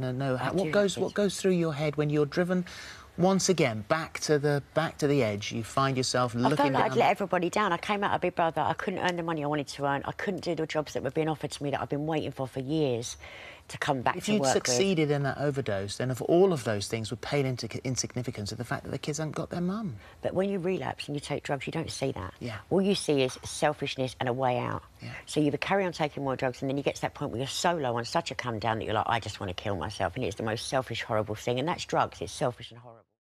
know how, what goes what goes through your head when you're driven once again back to the back to the edge. You find yourself I looking felt like I'd down. let everybody down. I came out of Big Brother. I couldn't earn the money I wanted to earn. I couldn't do the jobs that were being offered to me that I've been waiting for for years to come back if to you'd work with. succeeded in that overdose, then of all of those things would pale into insignificance of the fact that the kids haven't got their mum. But when you relapse and you take drugs, you don't see that. Yeah. All you see is selfishness and a way out. Yeah. So you carry on taking more drugs and then you get to that point where you're so low on such a come down that you're like, I just want to kill myself. And it's the most selfish, horrible thing. And that's drugs. It's selfish and horrible.